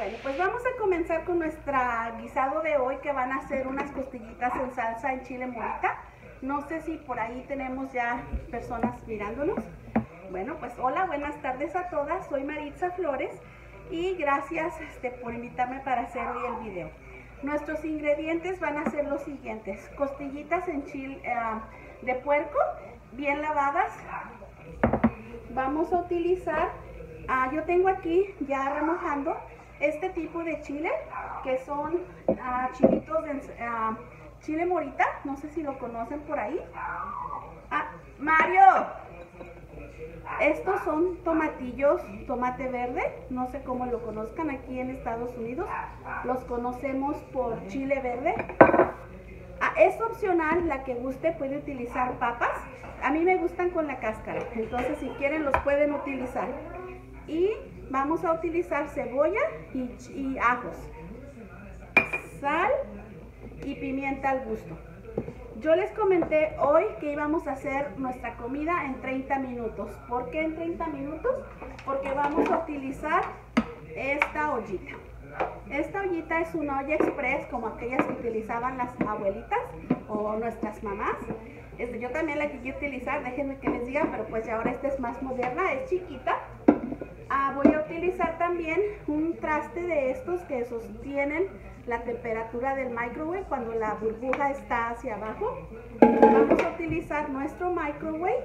Bueno, pues vamos a comenzar con nuestra guisado de hoy que van a ser unas costillitas en salsa en chile morita. No sé si por ahí tenemos ya personas mirándonos. Bueno, pues hola, buenas tardes a todas. Soy Maritza Flores y gracias este, por invitarme para hacer hoy el video. Nuestros ingredientes van a ser los siguientes. Costillitas en chile uh, de puerco, bien lavadas. Vamos a utilizar, uh, yo tengo aquí ya remojando este tipo de chile, que son uh, chilitos de uh, chile morita, no sé si lo conocen por ahí. Ah, Mario, estos son tomatillos, tomate verde, no sé cómo lo conozcan aquí en Estados Unidos, los conocemos por chile verde. Ah, es opcional, la que guste puede utilizar papas, a mí me gustan con la cáscara, entonces si quieren los pueden utilizar. Y vamos a utilizar cebolla y, ajos, sal y pimienta al gusto. Yo les comenté hoy que íbamos a hacer nuestra comida en 30 minutos. ¿Por qué en 30 minutos? Porque vamos a utilizar esta ollita. Esta ollita es una olla express como aquellas que utilizaban las abuelitas o nuestras mamás. Yo también la quise utilizar, déjenme que les diga, pero pues ahora esta es más moderna, es chiquita. Ah, voy a utilizar también un traste de estos que sostienen la temperatura del microwave cuando la burbuja está hacia abajo. Vamos a utilizar nuestro microwave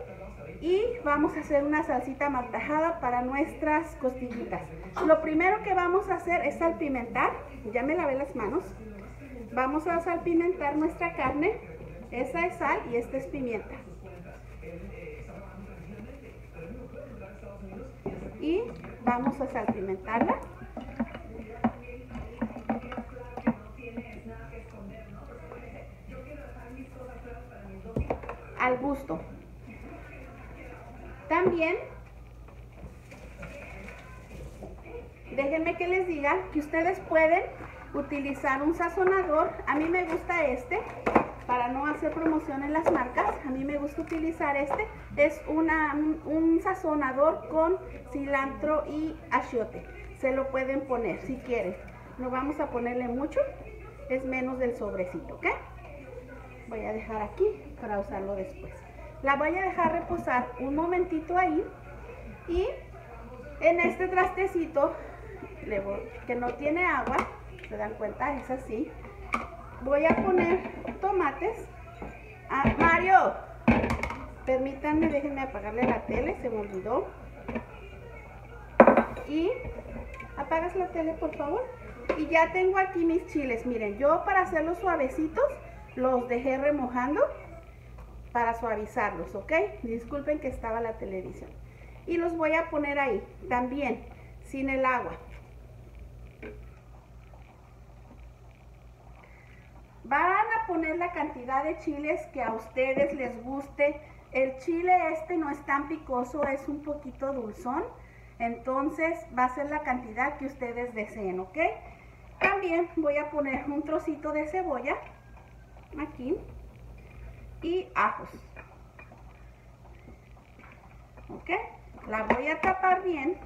y vamos a hacer una salsita martajada para nuestras costillitas. Lo primero que vamos a hacer es salpimentar, ya me lavé las manos. Vamos a salpimentar nuestra carne, esa es sal y esta es pimienta. Y vamos a salpimentarla. al gusto. También, déjenme que les diga que ustedes pueden utilizar un sazonador. A mí me gusta este, para no hacer promoción en las marcas. A mí me gusta utilizar este. Es una, un, sazonador con cilantro y achiote. Se lo pueden poner si quieren. No vamos a ponerle mucho. Es menos del sobrecito, ¿ok? voy a dejar aquí para usarlo después. La voy a dejar reposar un momentito ahí y en este trastecito que no tiene agua, se dan cuenta, es así. Voy a poner tomates. Ah, Mario, permítanme, déjenme apagarle la tele, se me olvidó. Y apagas la tele, por favor. Y ya tengo aquí mis chiles. Miren, yo para hacerlos suavecitos, los dejé remojando para suavizarlos, ¿ok? Disculpen que estaba la televisión. Y los voy a poner ahí, también, sin el agua. Van a poner la cantidad de chiles que a ustedes les guste. El chile este no es tan picoso, es un poquito dulzón. Entonces va a ser la cantidad que ustedes deseen, ¿ok? También voy a poner un trocito de cebolla aquí y ajos ok la voy a tapar bien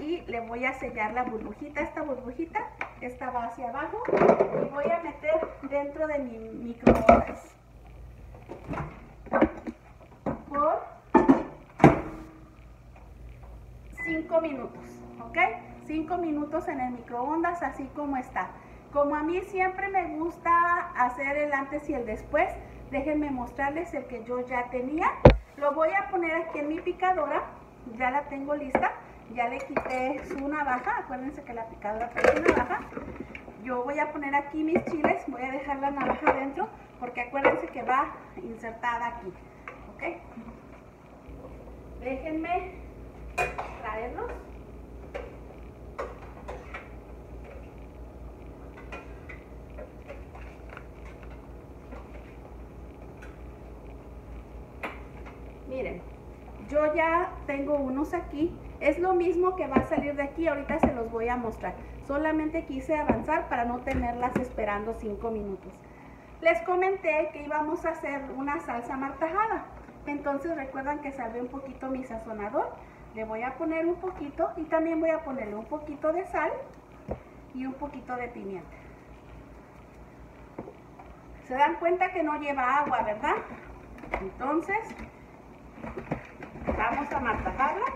y le voy a sellar la burbujita esta burbujita esta va hacia abajo y voy a meter dentro de mi microondas. Por 5 minutos ok 5 minutos en el microondas así como está. Como a mí siempre me gusta hacer el antes y el después, déjenme mostrarles el que yo ya tenía. Lo voy a poner aquí en mi picadora, ya la tengo lista, ya le quité su navaja, acuérdense que la picadora trae su navaja. Yo voy a poner aquí mis chiles, voy a dejar la navaja adentro, porque acuérdense que va insertada aquí, ¿ok? Déjenme traerlos. Miren, ya tengo unos aquí. Es lo mismo que va a salir de aquí. Ahorita se los voy a mostrar. Solamente quise avanzar para no tenerlas esperando 5 minutos. Les comenté que íbamos a hacer una salsa martajada. Entonces recuerdan que salvé un poquito mi sazonador. Le voy a poner un poquito y también voy a ponerle un poquito de sal y un poquito de pimienta. Se dan cuenta que no lleva agua, ¿verdad? Entonces, vamos a martajarla.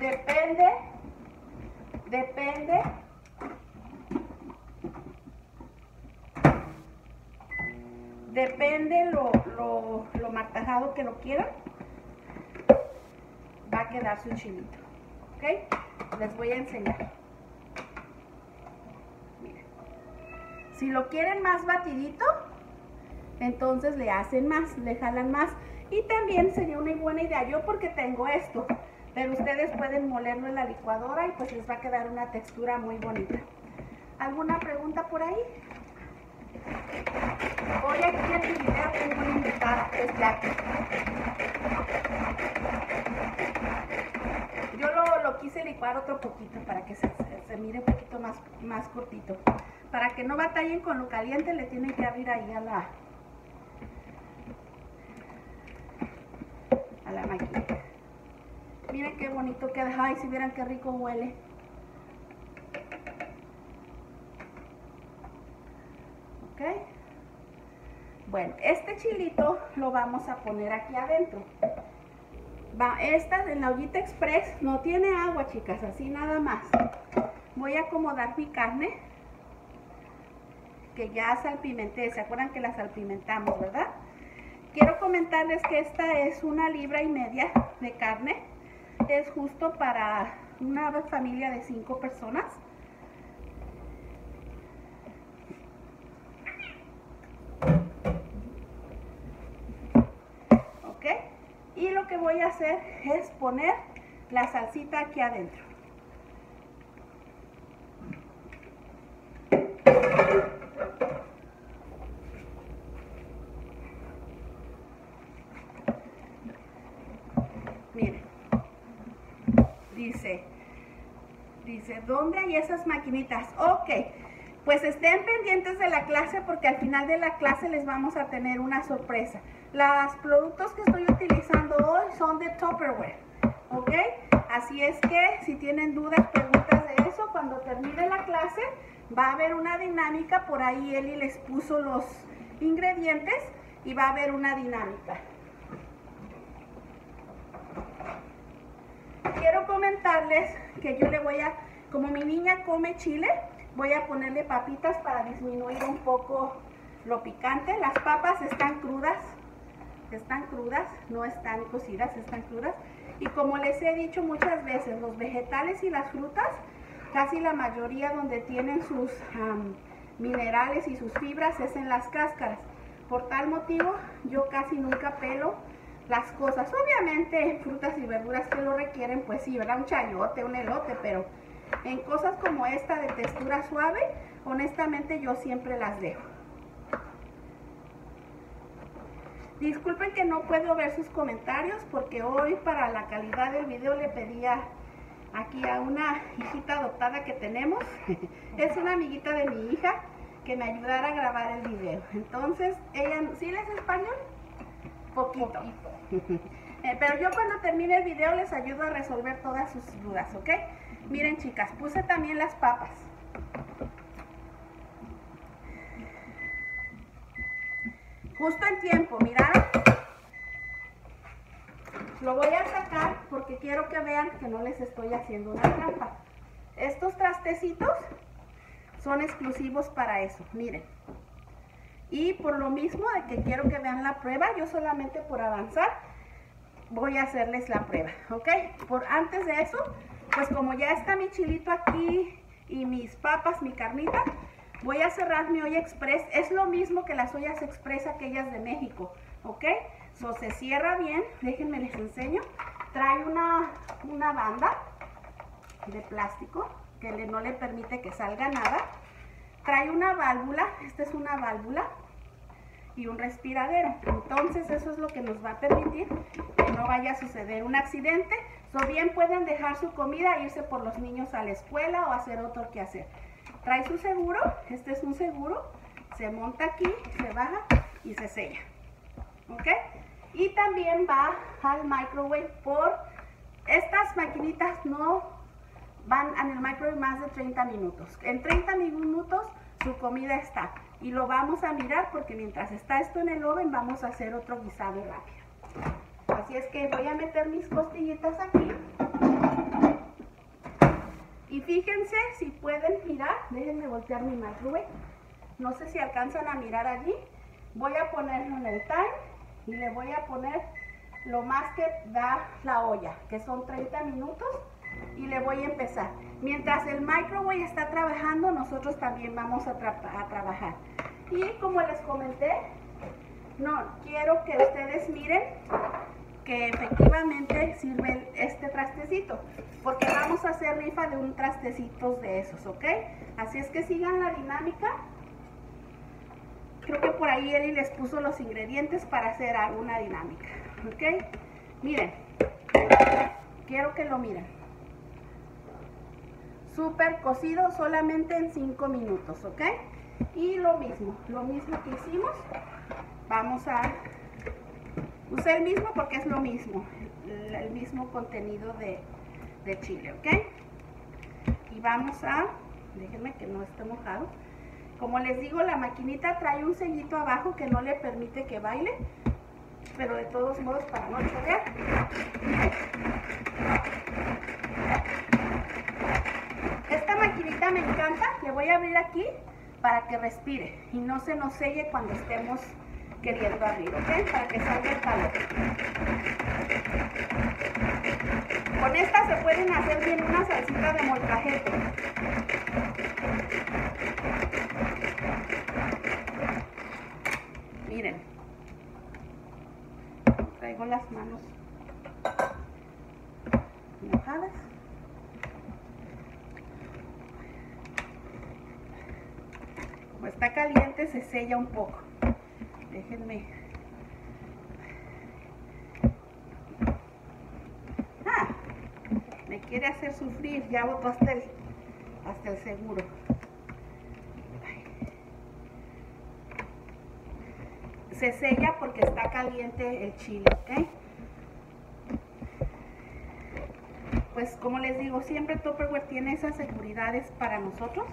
Depende, depende depende lo, lo, lo martajado que lo quieran, va a quedar su chilito. ¿Ok? Les voy a enseñar. Miren. Si lo quieren más batidito, entonces le hacen más, le jalan más. Y también sería una buena idea, yo porque tengo esto, pero ustedes pueden molerlo en la licuadora y pues les va a quedar una textura muy bonita. ¿Alguna pregunta por ahí? Hoy aquí en mi video tengo una invitada que es Jackie. Yo lo, lo, quise licuar otro poquito para que se, se, mire un poquito más, más cortito. Para que no batallen con lo caliente, le tienen que abrir ahí a la, a la máquina. Miren qué bonito queda. Ay, si vieran qué rico huele. ¿Ok? Bueno, este chilito lo vamos a poner aquí adentro. Va, esta en la ollita express no tiene agua, chicas, así nada más. Voy a acomodar mi carne, que ya salpimenté. ¿Se acuerdan que la salpimentamos, verdad? Quiero comentarles que esta es una libra y media de carne. Es justo para una familia de cinco personas. ¿Ok? Y lo que voy a hacer es poner la salsita aquí adentro. Miren. Dice, dice, ¿dónde hay esas maquinitas? Ok, pues estén pendientes de la clase porque al final de la clase les vamos a tener una sorpresa. Los productos que estoy utilizando son de Tupperware, ¿ok? Así es que si tienen dudas, preguntas de eso, cuando termine la clase va a haber una dinámica, por ahí Eli les puso los ingredientes y va a haber una dinámica. Quiero comentarles que yo le voy a, como mi niña come chile, voy a ponerle papitas para disminuir un poco lo picante. Las papas están crudas, están crudas, no están cocidas, están crudas. Y como les he dicho muchas veces, los vegetales y las frutas, casi la mayoría donde tienen sus minerales y sus fibras es en las cáscaras. Por tal motivo, yo casi nunca pelo las cosas. Obviamente, frutas y verduras que lo requieren, pues sí, ¿verdad? Un chayote, un elote, pero en cosas como esta de textura suave, honestamente yo siempre las dejo. Disculpen que no puedo ver sus comentarios porque hoy para la calidad del video le pedía aquí a una hijita adoptada que tenemos. es una amiguita de mi hija que me ayudara a grabar el video. Entonces, ella, ¿sí les español? Poquito. eh, pero yo cuando termine el video les ayudo a resolver todas sus dudas, ¿ok? Miren chicas, puse también las papas. Justo en tiempo, ¿miraron? Lo voy a sacar porque quiero que vean que no les estoy haciendo una trampa. Estos trastecitos son exclusivos para eso, miren. Y por lo mismo de que quiero que vean la prueba, yo solamente por avanzar voy a hacerles la prueba, ¿ok? Por antes de eso, pues como ya está mi chilito aquí y mis papas, mi carnita, voy a cerrar mi olla express. Es lo mismo que las ollas express aquellas de México, ¿ok? So, se cierra bien, déjenme les enseño. Trae una, una banda de plástico que le, no le permite que salga nada. Trae una válvula, esta es una válvula. y un respiradero. Entonces eso es lo que nos va a permitir que no vaya a suceder un accidente. O bien pueden dejar su comida irse por los niños a la escuela o hacer otro que hacer. Trae su seguro, este es un seguro, se monta aquí, se baja y se sella. ¿Ok? Y también va al microwave por... Estas maquinitas no van en el microwave más de 30 minutos. En 30 minutos su comida está. Y lo vamos a mirar porque mientras está esto en el oven vamos a hacer otro guisado rápido. Así es que voy a meter mis costillitas aquí. Y fíjense si pueden mirar, déjenme voltear mi microwave. No sé si alcanzan a mirar allí. Voy a ponerlo en el time y le voy a poner lo más que da la olla, que son 30 minutos y le voy a empezar. Mientras el microwave está trabajando, nosotros también vamos a, a trabajar. Y como les comenté, no quiero que ustedes miren que efectivamente sirve este trastecito, porque vamos a hacer rifa de un trastecito de esos, ¿ok? Así es que sigan la dinámica. Creo que por ahí Eli les puso los ingredientes para hacer alguna dinámica, ¿ok? Miren, quiero que lo miren. Súper cocido solamente en 5 minutos, ¿ok? Y lo mismo, lo mismo que hicimos, vamos a usar el mismo porque es lo mismo, el mismo contenido de, de chile, ¿ok? Y vamos a, déjenme que no esté mojado. Como les digo, la maquinita trae un sellito abajo que no le permite que baile, pero de todos modos para no chorear. Esta maquinita me encanta, le voy a abrir aquí para que respire y no se nos selle cuando estemos queriendo abrir, ¿ok? Para que salga el calor. Con esta se pueden hacer bien una salsita de molcajete. Miren. Traigo las manos mojadas. está caliente se sella un poco. Déjenme. Ah, me quiere hacer sufrir, ya botó hasta el, seguro. Se sella porque está caliente el chile, ¿ok? Pues como les digo, siempre Tupperware tiene esas seguridades para nosotros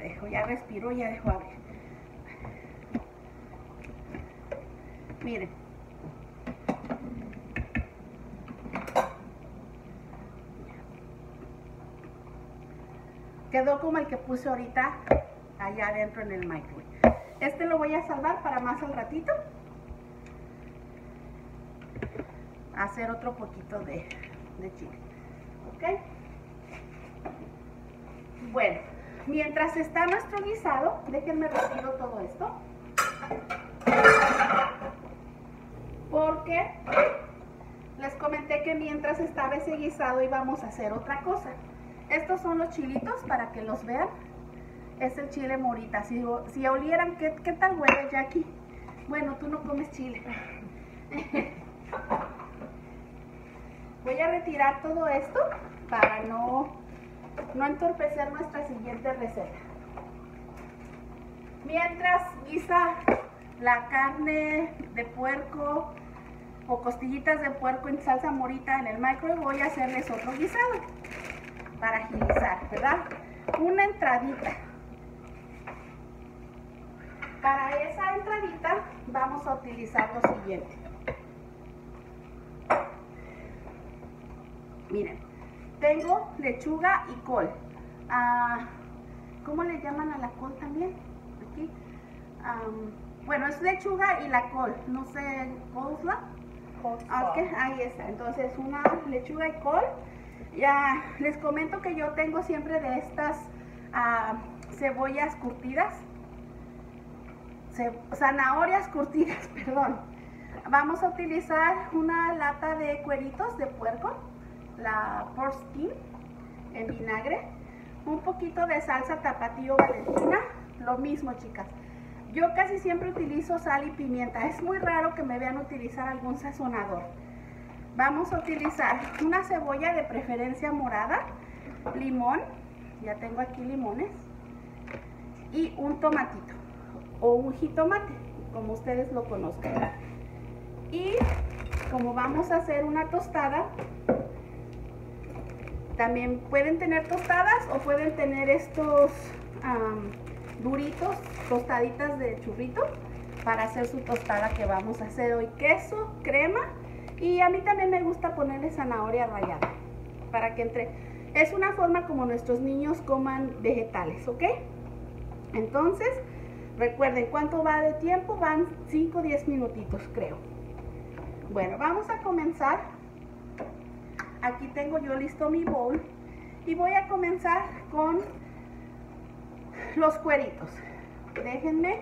dejo, ya respiro, ya dejo abrir. Miren. Quedó como el que puse ahorita allá adentro en el microwave. Este lo voy a salvar para más al ratito. Hacer otro poquito de, chile. ¿Ok? Bueno. Mientras está nuestro guisado, déjenme retiro todo esto. Les comenté que mientras estaba ese guisado íbamos a hacer otra cosa. Estos son los chilitos para que los vean. Es el chile morita. Si, si olieran, ¿qué, ¿qué tal huele, Jackie? Bueno, tú no comes chile. Voy a retirar todo esto para no no entorpecer nuestra siguiente receta. Mientras guisa la carne de puerco o costillitas de puerco en salsa morita en el microwave, voy a hacerles otro guisado para agilizar, ¿verdad? Una entradita. Para esa entradita vamos a utilizar lo siguiente. Miren, tengo lechuga y col. Ah, ¿Cómo le llaman a la col también? Aquí. bueno, es lechuga y la col. No sé, ¿colsla? Okay, ahí está. Entonces, una lechuga y col. Ya les comento que yo tengo siempre de estas ah, cebollas curtidas. zanahorias curtidas, perdón. Vamos a utilizar una lata de cueritos de puerco la pork skin en vinagre, un poquito de salsa tapatío valentina, lo mismo chicas. Yo casi siempre utilizo sal y pimienta. Es muy raro que me vean utilizar algún sazonador. Vamos a utilizar una cebolla de preferencia morada, limón, ya tengo aquí limones, y un tomatito o un jitomate, como ustedes lo conozcan. Y como vamos a hacer una tostada, también pueden tener tostadas o pueden tener estos duritos, tostaditas de churrito para hacer su tostada que vamos a hacer hoy. Queso, crema y a mí también me gusta ponerle zanahoria rallada para que entre. Es una forma como nuestros niños coman vegetales, ¿ok? Entonces, recuerden, ¿cuánto va de tiempo? Van 5 o 10 minutitos, creo. Bueno, vamos a comenzar. Aquí tengo yo listo mi bowl y voy a comenzar con los cueritos. Déjenme,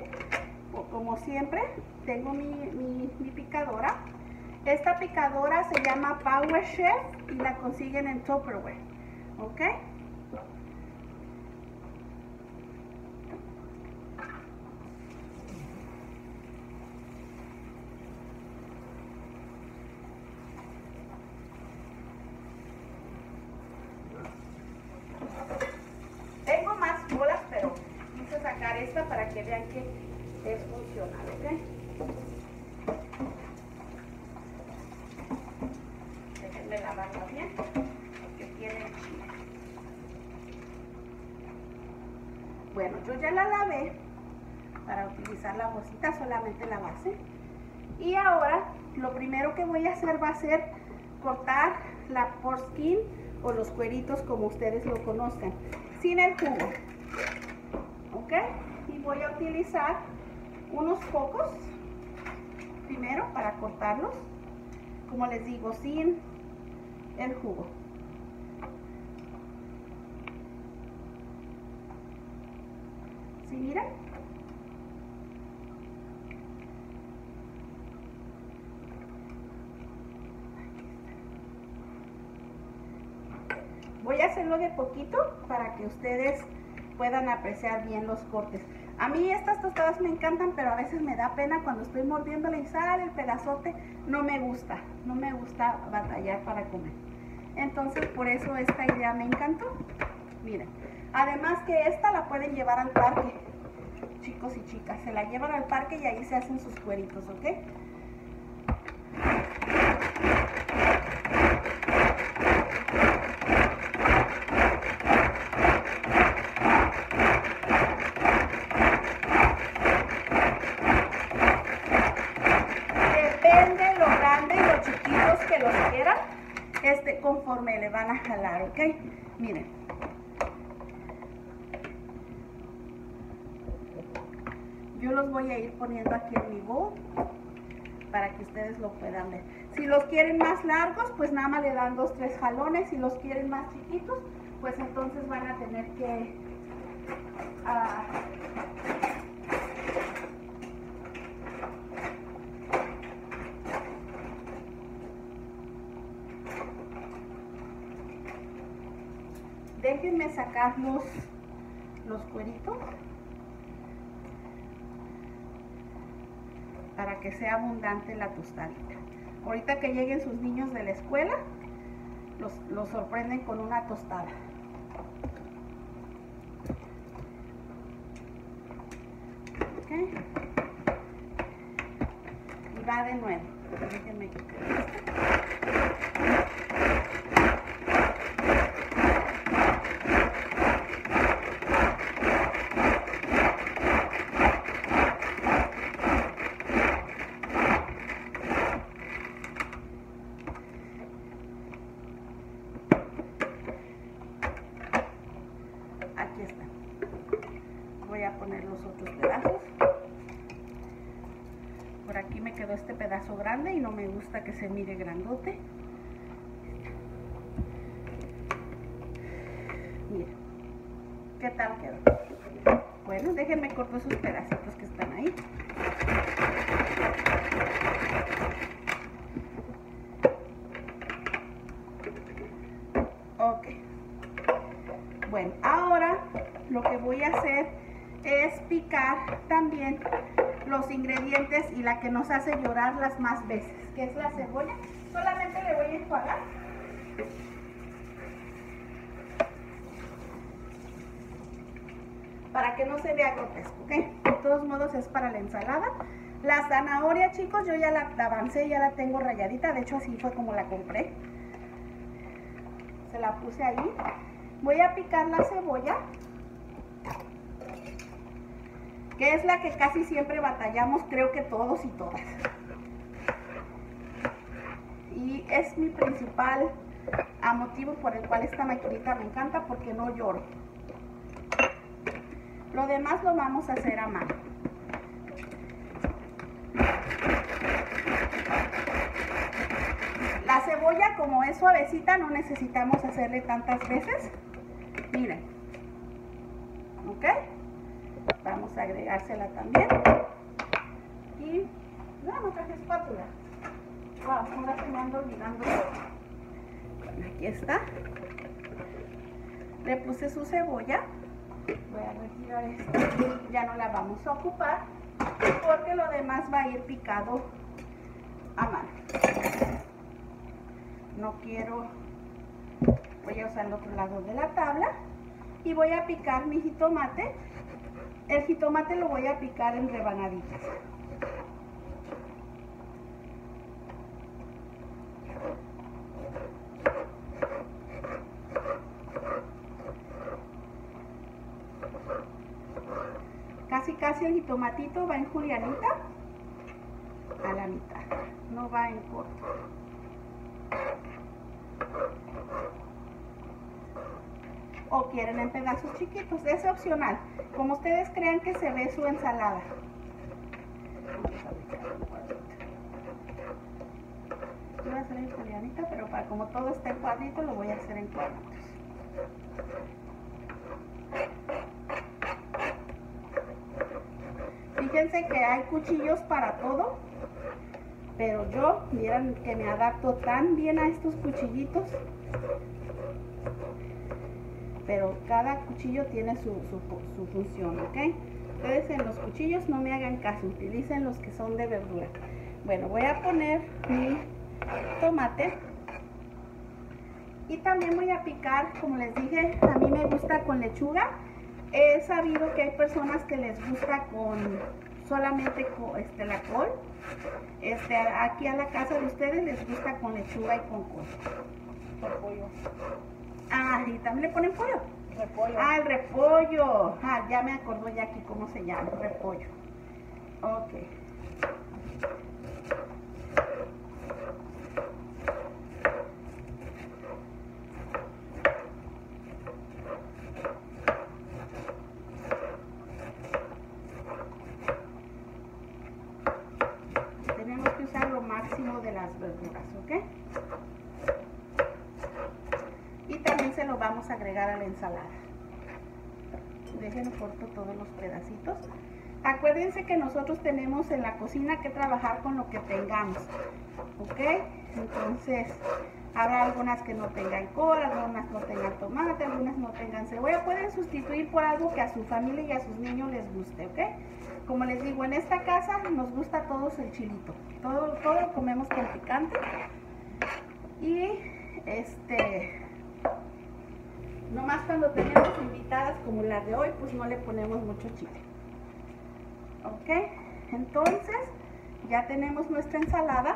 como siempre, tengo mi, picadora. Esta picadora se llama Power Chef y la consiguen en Tupperware. ¿Ok? Bueno, yo ya la lavé para bolsita, solamente la base. Y ahora lo primero que voy a hacer va a ser cortar la skin o los cueritos como ustedes lo conozcan, sin el jugo. ¿Ok? Y voy a utilizar unos pocos primero para cortarlos, como les digo, sin el jugo. ¿Sí miran? Hacerlo de poquito para que ustedes puedan apreciar bien los cortes. A mí estas tostadas me encantan, pero a veces me da pena cuando estoy mordiéndole y sale el pedazote. No me gusta, no me gusta batallar para comer. Entonces por eso esta idea me encantó. Miren, además que esta la pueden llevar al parque, chicos y chicas. Se la llevan al parque y ahí se hacen sus cueritos, ¿ok? conforme le van a jalar, ¿ok? Miren. Yo los voy a ir poniendo aquí en mi bowl para que ustedes lo puedan ver. Si los quieren más largos, pues nada más le dan dos, tres jalones. Si los quieren más chiquitos, pues entonces van a tener que... Ah, déjenme sacar los, cueritos para que sea abundante la tostadita. Ahorita que lleguen sus niños de la escuela, los, los sorprenden con una tostada. Okay. Y va de nuevo. Y no me gusta que se mire grandote. Miren, ¿qué tal quedó? Bueno, déjenme cortar esos pedacitos que están ahí. Ok. Bueno, ahora lo que voy a hacer es picar también los ingredientes y la que nos hace llorar las más veces, que es la cebolla. Solamente le voy a enjuagar. Para que no se vea grotesco, ¿ok? De todos modos es para la ensalada. La zanahoria, chicos, yo ya la avancé, ya la tengo rayadita. De hecho, así fue como la compré. Se la puse ahí. Voy a picar la cebolla que es la que casi siempre batallamos, creo que todos y todas. Es mi principal motivo por el cual esta maquinita me encanta, porque no lloro. Lo demás lo vamos a hacer a mano. La cebolla, como es suavecita, no necesitamos hacerle tantas veces. Miren. ¿Ok? Vamos a agregársela también. Y no, traje espátula. Aquí está. Le puse su cebolla. Voy a retirar. Ya no la vamos a ocupar porque lo demás va a ir picado a mano. No quiero, voy a usar el otro lado de la tabla y voy a picar mi jitomate el jitomate lo voy a picar en rebanaditas. Casi el jitomatito va en julianita a la mitad, no va en corto. o quieren en pedazos chiquitos, es opcional, como ustedes crean que se ve su ensalada. Voy a hacer en julianita, pero para como todo está en cuadrito, lo voy a hacer en cuadritos. Fíjense que hay cuchillos para todo, pero yo, miren que me adapto tan bien a estos cuchillitos pero cada cuchillo tiene su, función, ¿ok? Ustedes en los cuchillos no me hagan caso, utilicen los que son de verdura. Bueno, voy a poner mi tomate y también voy a picar, como les dije, a mí me gusta con lechuga. He sabido que hay personas que les gusta con solamente con este, la col. Este, aquí a la casa de ustedes les gusta con lechuga y con col. Ah, y también le ponen pollo. Repollo. Ah, el repollo. Ah, ya me acordó ya aquí cómo se llama, repollo. Ok. Tenemos que usar lo máximo de las verduras, ¿ok? se lo vamos a agregar a la ensalada. Déjenme corto todos los Acuérdense que nosotros tenemos en la cocina que trabajar con lo que tengamos. ¿Ok? Entonces, habrá algunas que no tengan col, algunas no tengan tomate, algunas no tengan cebolla. Pueden sustituir por algo que a su familia y a sus niños les guste, ¿ok? Como les digo, en esta casa nos gusta a todos el chilito. Todo, todo comemos con picante. Y este Nomás cuando tenemos invitadas como la de hoy, pues no le ponemos mucho chile. ¿Ok? Entonces, ya tenemos nuestra ensalada.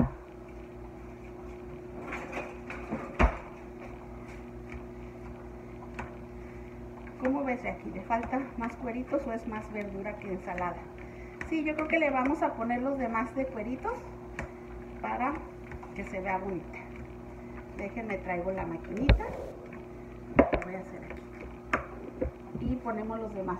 ¿Cómo ves de aquí? ¿Le falta más cueritos o es más verdura que ensalada? Sí, yo creo que le vamos a poner los demás de cueritos para que se vea bonita. Déjenme traigo la maquinita voy a hacer aquí. Y ponemos los demás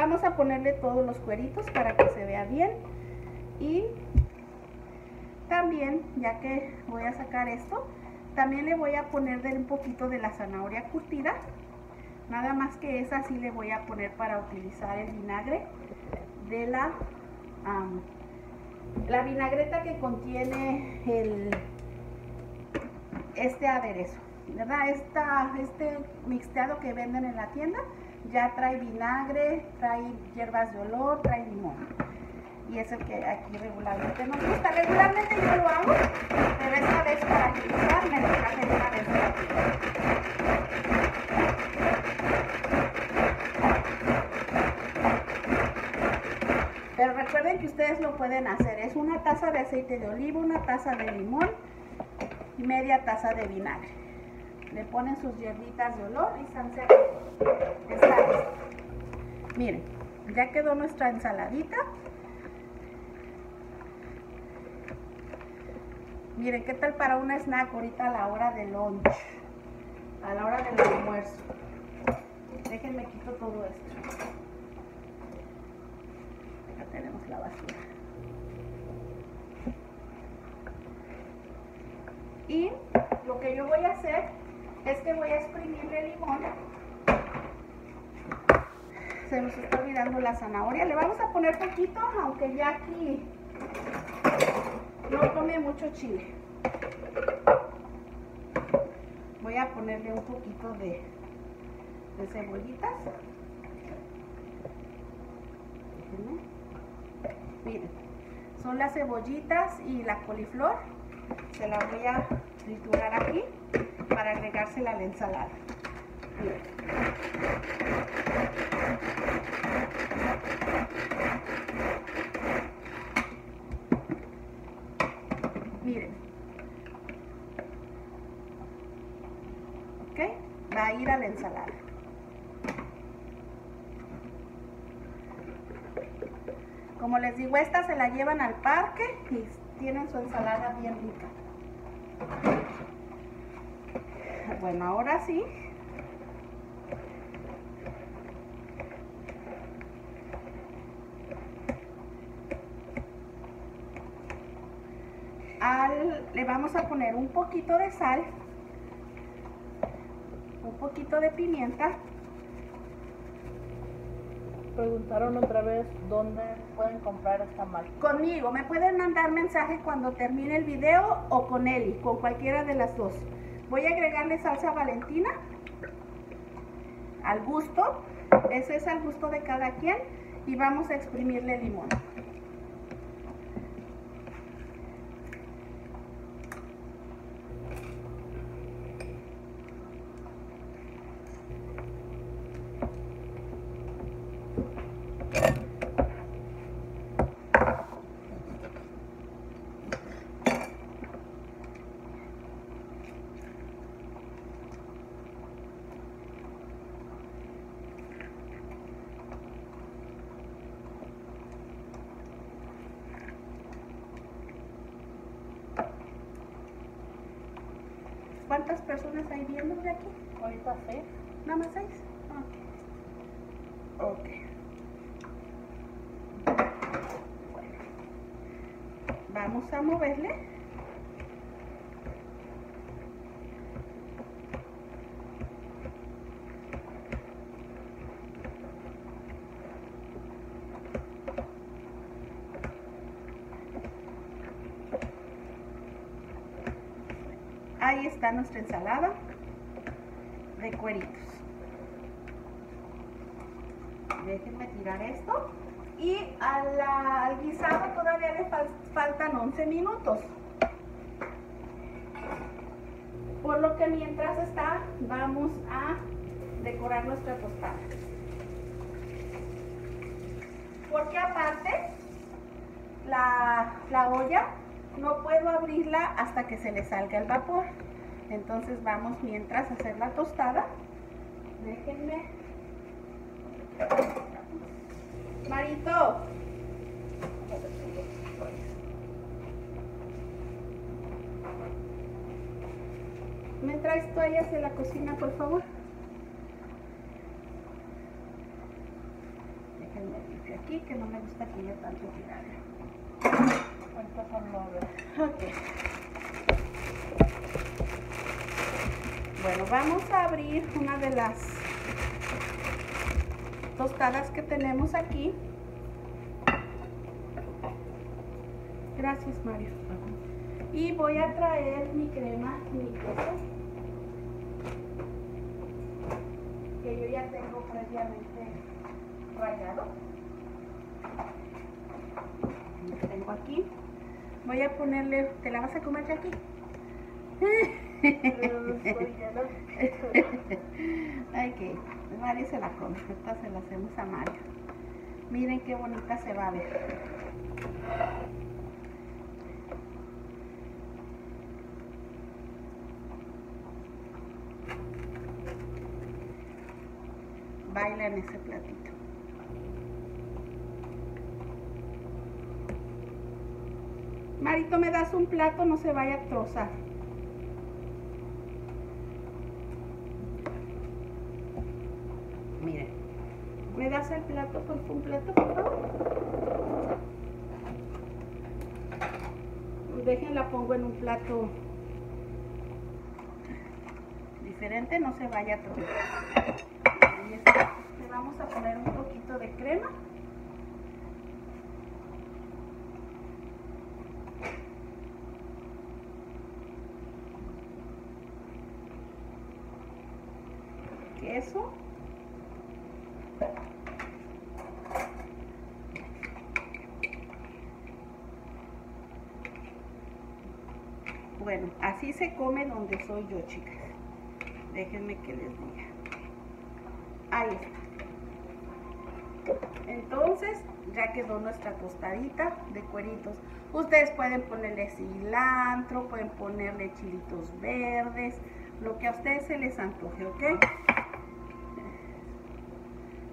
Vamos a ponerle todos los cueritos para que se vea bien. Y ya que voy a sacar esto, también le voy a poner un poquito de la zanahoria curtida. Nada más que esa sí le voy a poner para utilizar el vinagre de la, la vinagreta que contiene el, este aderezo. ¿Verdad? Esta, este mixteado que venden en la tienda ya trae vinagre, trae hierbas de olor, trae limón. Y es el que aquí regularmente nos gusta. Regularmente yo lo hago, pero esta vez para agilizar me lo traje de una vez Pero recuerden que ustedes lo pueden hacer. Es una taza de aceite de oliva, una taza de limón y media taza de vinagre. Le ponen sus hierbitas de olor y se Está listo. Miren, ya quedó nuestra ensaladita. Miren, ¿qué tal para un snack ahorita a la hora del lunch? A la hora del almuerzo. Déjenme quito todo esto. Acá tenemos la basura. Y lo que yo voy a hacer es que voy a exprimirle limón. Se nos está olvidando la zanahoria. Le vamos a poner poquito, aunque ya aquí no come mucho chile. Voy a ponerle un poquito de, cebollitas. Miren, son las cebollitas y la coliflor. Se la voy a triturar aquí para agregársela a la ensalada. ¿Ok? Va a ir a la ensalada. Como les digo, esta se la llevan al parque y tienen su ensalada bien rica. Bueno, ahora sí. le vamos a poner un poquito de sal, un poquito de pimienta. Preguntaron otra vez dónde pueden comprar esta marca. Conmigo, me pueden mandar mensaje cuando termine el video o con Eli, con cualquiera de las dos. Voy a agregarle salsa valentina al gusto, ese es al gusto de cada quien y vamos a exprimirle limón. ¿Cuántas personas hay viendo de aquí? Ahorita seis. ¿Nada más seis? Ok. Ok. Bueno. Vamos a moverle. Ahí nuestra ensalada de cueritos. Déjenme tirar esto. Y al, guisado todavía le faltan 11 minutos. Por lo que mientras está, vamos a decorar nuestra tostada. Porque aparte, la, la olla no puedo abrirla hasta que se le salga el vapor. Entonces vamos mientras a hacer la tostada. Déjenme. Marito. ¿Me traes toallas de la cocina, por favor? Déjenme limpiar aquí, que no me gusta que haya tanto tirado. Empezando a ver. Ok. Bueno, vamos a abrir una de las tostadas que tenemos aquí. Gracias, Mario. Y voy a traer mi crema, mi queso, que yo ya tengo previamente rallado. Lo tengo aquí. Voy a ponerle, ¿te la vas a comer, Jackie? ok, Mario se la come, esta se la hacemos a Mario. Miren qué bonita se va a ver. Baila en ese platito. Marito, me das un plato, no se vaya a trozar. Miren, ¿me das el plato, por un plato, por favor? Déjenla, pongo en un plato diferente, no se vaya a. Le vamos a poner un poquito de crema. queso. Así se come donde soy yo, chicas. Déjenme que les diga. Ahí está. Entonces, ya quedó nuestra tostadita de cueritos. Ustedes pueden ponerle cilantro, pueden ponerle chilitos verdes, lo que a ustedes se les antoje, ¿ok?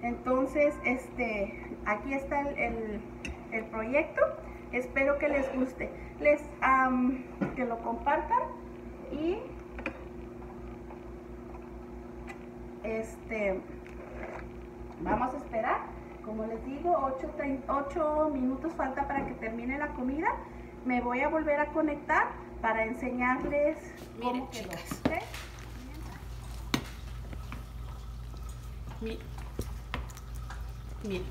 Entonces, este, aquí está el, el proyecto. Espero que les guste. Les, um, que lo compartan y este, vamos a esperar. Como les digo, 8, 8 minutos falta para que termine la comida. Me voy a volver a conectar para enseñarles Miren, cómo quedó, chicas. ¿ok? Mi- Miren,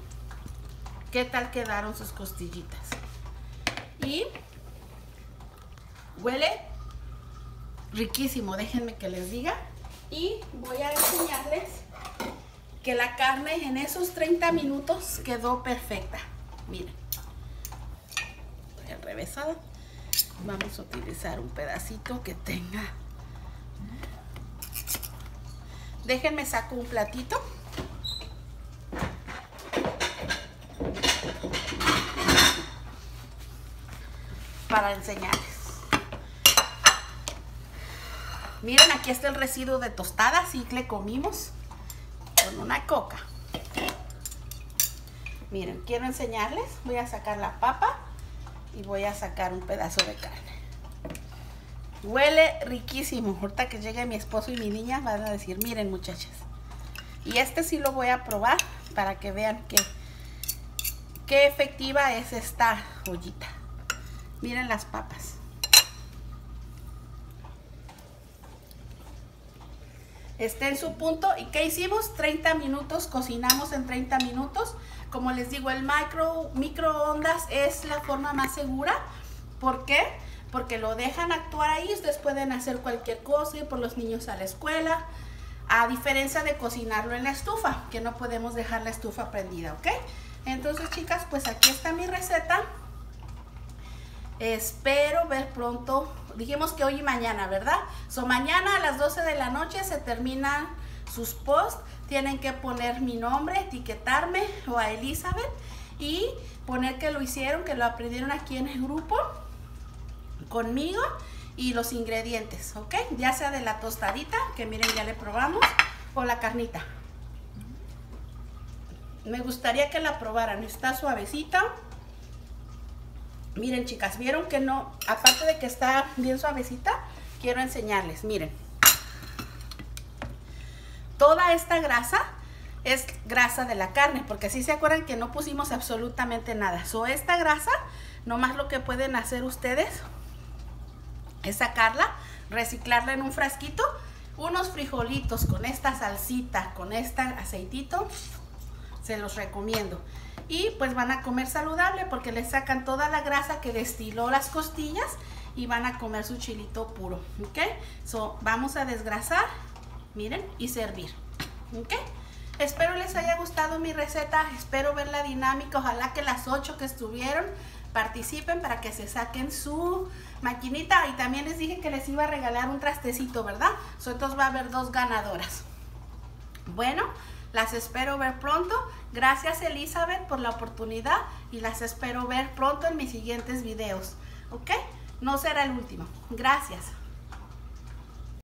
¿qué tal quedaron sus costillitas? Huele riquísimo, déjenme que les diga. Y voy a enseñarles que la carne en esos 30 minutos quedó perfecta. Miren, el revésado. Vamos a utilizar un pedacito que tenga. Déjenme saco un platito. Enseñarles. Miren, aquí está el residuo de tostada, sí que le comimos con una coca. Miren, quiero enseñarles. Voy a sacar la papa y voy a sacar un pedazo de carne. Huele riquísimo. Ahorita que llegue mi esposo y mi niña van a decir, miren muchachas. Y este sí lo voy a probar para que vean que qué efectiva es esta ollita. Miren las papas. Está en su punto. ¿Y qué hicimos? 30 minutos, cocinamos en 30 minutos. Como les digo, el micro, microondas es la forma más segura. ¿Por qué? Porque lo dejan actuar ahí. Ustedes pueden hacer cualquier cosa, ir por los niños a la escuela. A diferencia de cocinarlo en la estufa, que no podemos dejar la estufa prendida, ¿ok? Entonces, chicas, pues aquí está mi receta. Espero ver pronto. Dijimos que hoy y mañana, ¿verdad? So, mañana a las 12 de la noche se terminan sus posts. Tienen que poner mi nombre, etiquetarme o a Elizabeth y poner que lo hicieron, que lo aprendieron aquí en el grupo conmigo y los ingredientes, ¿ok? Ya sea de la tostadita, que miren, ya le probamos, o la carnita. Me gustaría que la probaran. Está suavecita. Miren, chicas, ¿vieron que no? Aparte de que está bien suavecita, quiero enseñarles. Miren. Toda esta grasa es grasa de la carne, porque si se acuerdan que no pusimos absolutamente nada. So, esta grasa Nomás lo que pueden hacer ustedes es sacarla, reciclarla en un frasquito, unos frijolitos con esta salsita, con este aceitito, se los recomiendo. Y pues van a comer saludable porque le sacan toda la grasa que destiló las costillas y van a comer su chilito puro, ¿ok? So, vamos a desgrasar, miren, y servir, ¿ok? Espero les haya gustado mi receta, espero ver la dinámica, ojalá que las ocho que estuvieron participen para que se saquen su maquinita y también les dije que les iba a regalar un trastecito, ¿verdad? So, entonces va a haber dos ganadoras. Bueno, las espero ver pronto. Gracias Elizabeth por la oportunidad y las espero ver pronto en mis siguientes videos. ¿Ok? No será el último. Gracias.